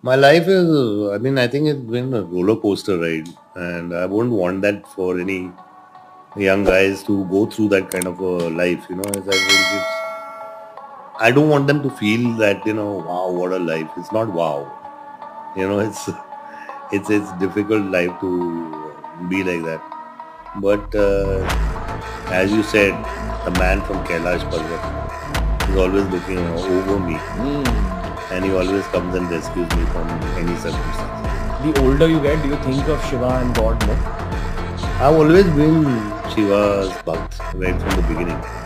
My life is, I mean, I think it's been a roller coaster ride, and I wouldn't want that for any young guys to go through that kind of a life. You know, as I it's, I don't want them to feel that you know, wow, what a life. It's not wow. You know, it's it's it's difficult life to be like that. But uh, as you said, the man from Kailash Parvat is always looking over me, and he always comes and rescues me from any circumstance. The older you get, do you think of Shiva and God more? I've always been Shiva's Bhakt right from the beginning.